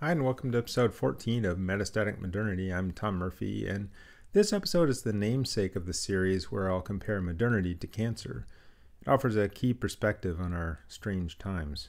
Hi, and welcome to episode 14 of Metastatic Modernity. I'm Tom Murphy, and this episode is the namesake of the series where I'll compare modernity to cancer. It offers a key perspective on our strange times.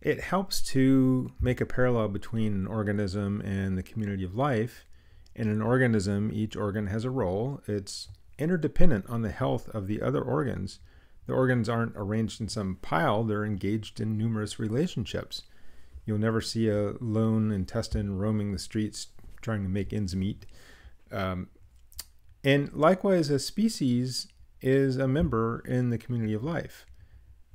It helps to make a parallel between an organism and the community of life. In an organism, each organ has a role. It's interdependent on the health of the other organs. The organs aren't arranged in some pile, they're engaged in numerous relationships. You'll never see a lone intestine roaming the streets trying to make ends meet. Um, and likewise, a species is a member in the community of life.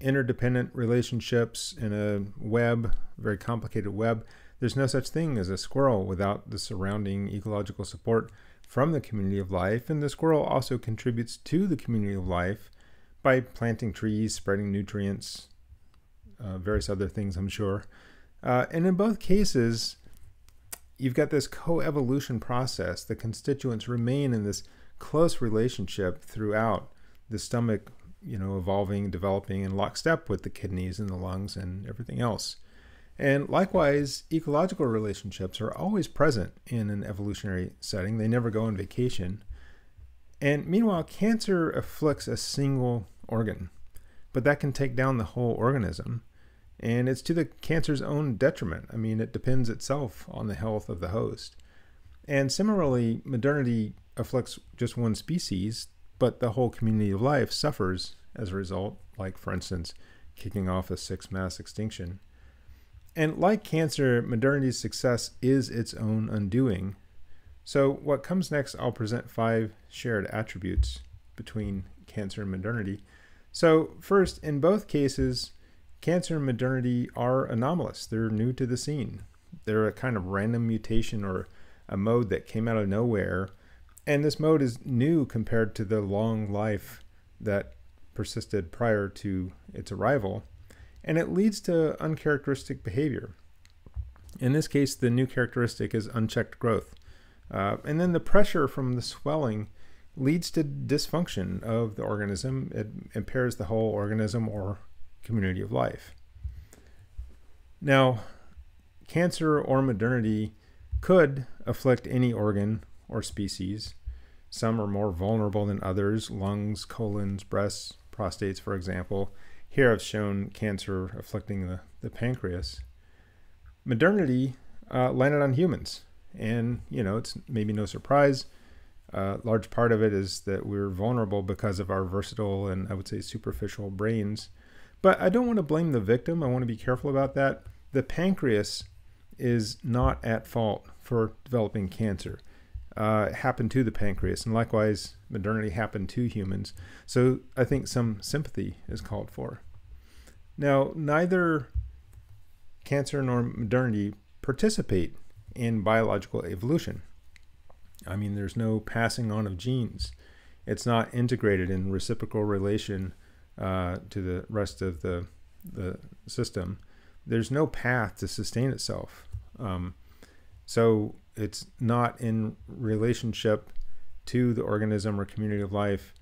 Interdependent relationships in a web, very complicated web. There's no such thing as a squirrel without the surrounding ecological support from the community of life. And the squirrel also contributes to the community of life by planting trees, spreading nutrients, uh, various other things, I'm sure. Uh, and in both cases, you've got this coevolution process. The constituents remain in this close relationship throughout the stomach, you know, evolving, developing in lockstep with the kidneys and the lungs and everything else. And likewise, ecological relationships are always present in an evolutionary setting. They never go on vacation. And meanwhile, cancer afflicts a single organ, but that can take down the whole organism and it's to the cancer's own detriment. I mean, it depends itself on the health of the host. And similarly, modernity afflicts just one species, but the whole community of life suffers as a result, like, for instance, kicking off a sixth mass extinction. And like cancer, modernity's success is its own undoing. So, what comes next, I'll present five shared attributes between cancer and modernity. So, first, in both cases, Cancer and modernity are anomalous. They're new to the scene. They're a kind of random mutation or a mode that came out of nowhere. And this mode is new compared to the long life that persisted prior to its arrival. And it leads to uncharacteristic behavior. In this case, the new characteristic is unchecked growth. Uh, and then the pressure from the swelling leads to dysfunction of the organism. It impairs the whole organism or community of life. Now, cancer or modernity could afflict any organ or species. Some are more vulnerable than others lungs, colons, breasts, prostates, for example. Here I've shown cancer afflicting the, the pancreas. Modernity uh, landed on humans. And, you know, it's maybe no surprise. A uh, large part of it is that we're vulnerable because of our versatile and I would say superficial brains but I don't want to blame the victim. I want to be careful about that. The pancreas is not at fault for developing cancer. Uh, it happened to the pancreas, and likewise, modernity happened to humans. So I think some sympathy is called for. Now, neither cancer nor modernity participate in biological evolution. I mean, there's no passing on of genes. It's not integrated in reciprocal relation uh, to the rest of the the system, there's no path to sustain itself. Um, so it's not in relationship to the organism or community of life.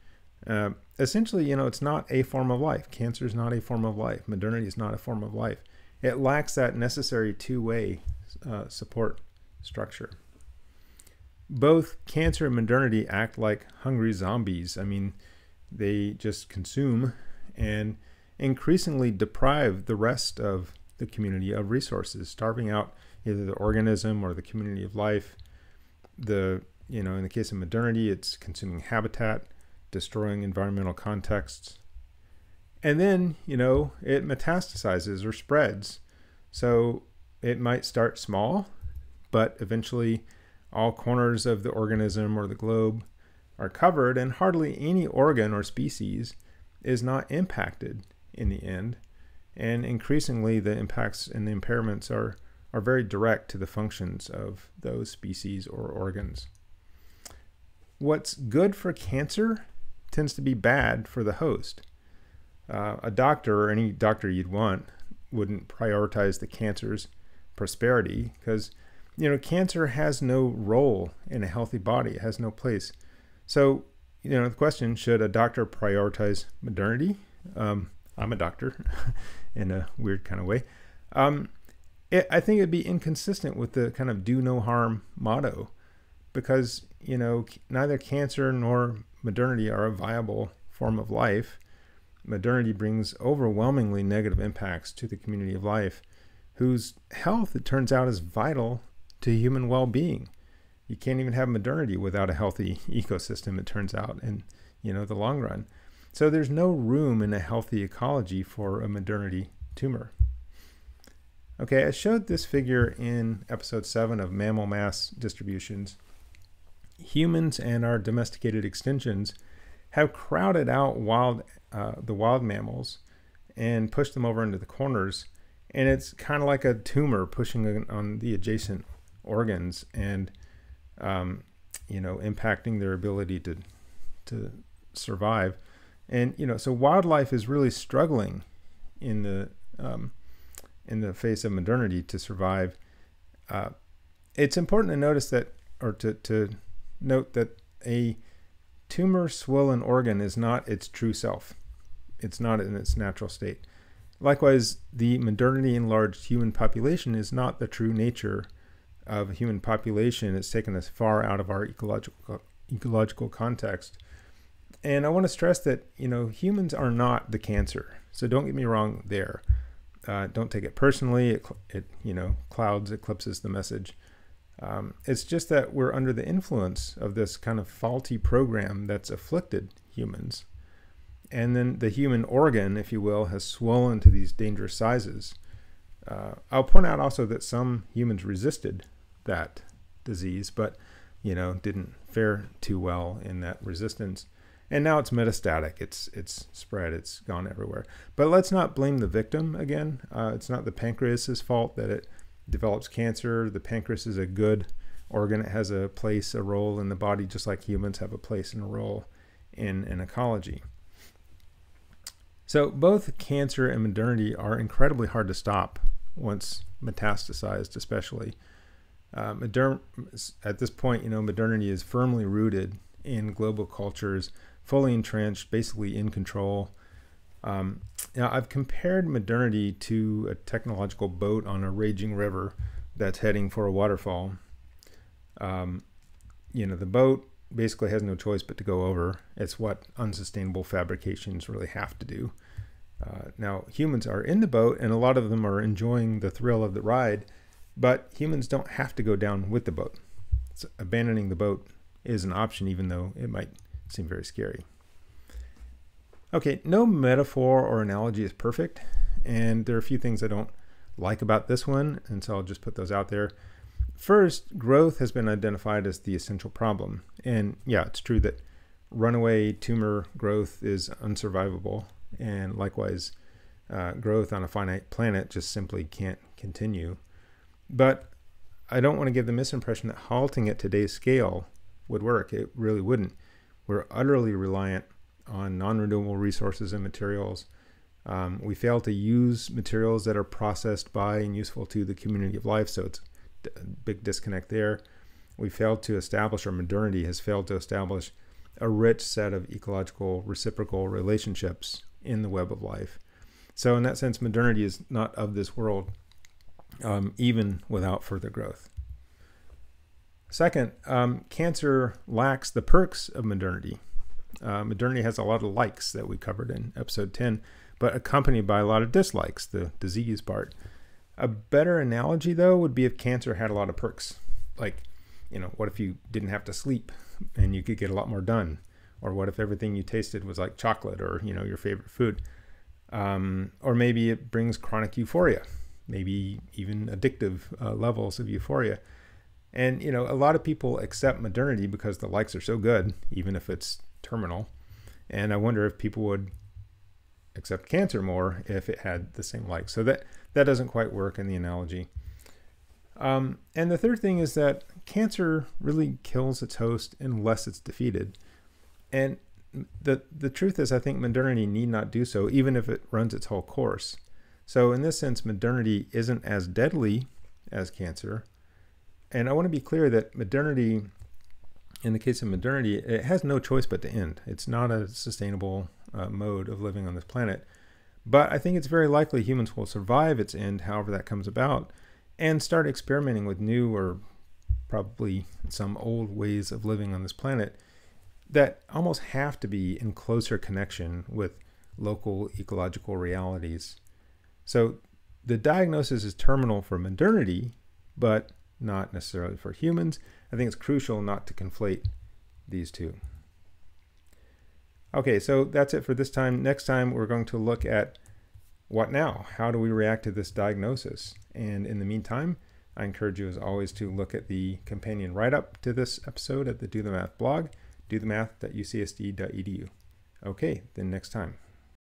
Uh, essentially, you know, it's not a form of life. Cancer is not a form of life. Modernity is not a form of life. It lacks that necessary two-way uh, support structure. Both cancer and modernity act like hungry zombies. I mean, they just consume and increasingly deprive the rest of the community of resources, starving out either the organism or the community of life. The you know, in the case of modernity, it's consuming habitat, destroying environmental contexts. And then, you know, it metastasizes or spreads. So it might start small, but eventually all corners of the organism or the globe are covered, and hardly any organ or species is not impacted in the end. And increasingly, the impacts and the impairments are, are very direct to the functions of those species or organs. What's good for cancer tends to be bad for the host. Uh, a doctor or any doctor you'd want wouldn't prioritize the cancer's prosperity because you know cancer has no role in a healthy body it has no place so you know, the question should a doctor prioritize modernity? Um, I'm a doctor in a weird kind of way. Um, it, I think it'd be inconsistent with the kind of do no harm motto because, you know, neither cancer nor modernity are a viable form of life. Modernity brings overwhelmingly negative impacts to the community of life, whose health, it turns out, is vital to human well being. You can't even have modernity without a healthy ecosystem, it turns out, in you know the long run. So there's no room in a healthy ecology for a modernity tumor. Okay, I showed this figure in episode 7 of mammal mass distributions. Humans and our domesticated extensions have crowded out wild uh, the wild mammals and pushed them over into the corners and it's kind of like a tumor pushing on the adjacent organs and um, you know impacting their ability to to survive and you know so wildlife is really struggling in the um, in the face of modernity to survive. Uh, it's important to notice that, or to, to note that a tumor swollen organ is not its true self. It's not in its natural state. Likewise, the modernity enlarged human population is not the true nature of human population. It's taken us far out of our ecological ecological context. And I want to stress that you know humans are not the cancer. So don't get me wrong there. Uh, don't take it personally. It, it, you know clouds eclipses the message. Um, it's just that we're under the influence of this kind of faulty program that's afflicted humans, and then the human organ, if you will, has swollen to these dangerous sizes. Uh, I'll point out also that some humans resisted that disease, but you know didn't fare too well in that resistance and now it's metastatic. It's it's spread. It's gone everywhere. But let's not blame the victim again. Uh, it's not the pancreas's fault that it develops cancer. The pancreas is a good organ. It has a place, a role in the body, just like humans have a place and a role in an ecology. So both cancer and modernity are incredibly hard to stop once metastasized, especially. Uh, modern, at this point, you know, modernity is firmly rooted in global cultures fully entrenched, basically in control. Um, now, I've compared modernity to a technological boat on a raging river that's heading for a waterfall. Um, you know, the boat basically has no choice but to go over. It's what unsustainable fabrications really have to do. Uh, now, humans are in the boat, and a lot of them are enjoying the thrill of the ride, but humans don't have to go down with the boat. So abandoning the boat is an option, even though it might seem very scary. Okay, no metaphor or analogy is perfect, and there are a few things I don't like about this one, and so I'll just put those out there. First, growth has been identified as the essential problem. And yeah, it's true that runaway tumor growth is unsurvivable, and likewise, uh, growth on a finite planet just simply can't continue. But I don't want to give the misimpression that halting at today's scale would work. It really wouldn't. We're utterly reliant on non renewable resources and materials. Um, we fail to use materials that are processed by and useful to the community of life, so it's a big disconnect there. We failed to establish, or modernity has failed to establish, a rich set of ecological reciprocal relationships in the web of life. So, in that sense, modernity is not of this world, um, even without further growth. Second, um, cancer lacks the perks of modernity. Uh, modernity has a lot of likes that we covered in episode 10, but accompanied by a lot of dislikes, the disease part. A better analogy, though, would be if cancer had a lot of perks. Like, you know, what if you didn't have to sleep and you could get a lot more done? Or what if everything you tasted was like chocolate or, you know, your favorite food? Um, or maybe it brings chronic euphoria, maybe even addictive uh, levels of euphoria. And you know, a lot of people accept modernity because the likes are so good, even if it's terminal. And I wonder if people would accept cancer more if it had the same likes. So that that doesn't quite work in the analogy. Um, and the third thing is that cancer really kills its host unless it's defeated. And the the truth is, I think modernity need not do so, even if it runs its whole course. So in this sense, modernity isn't as deadly as cancer, and I want to be clear that modernity, in the case of modernity, it has no choice but to end. It's not a sustainable uh, mode of living on this planet. But I think it's very likely humans will survive its end, however that comes about. and start experimenting with new or probably some old ways of living on this planet that almost have to be in closer connection with local ecological realities. So the diagnosis is terminal for modernity, but not necessarily for humans. I think it's crucial not to conflate these two. Okay, so that's it for this time. Next time, we're going to look at what now? How do we react to this diagnosis? And in the meantime, I encourage you, as always, to look at the companion write up to this episode at the Do the Math blog, dothemath.ucsd.edu. Okay, then next time.